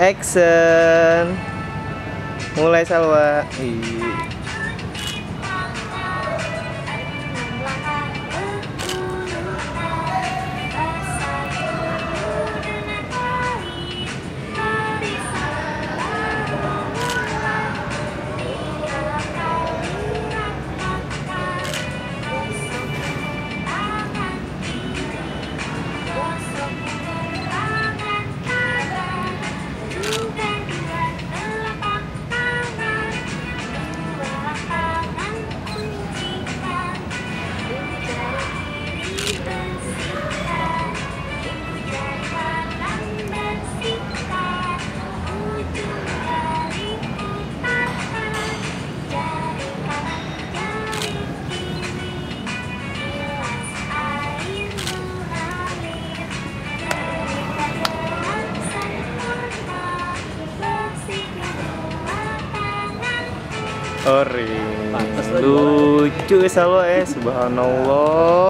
Action. Mulai Salwa. Ori. Lucu Salwa eh subhanallah.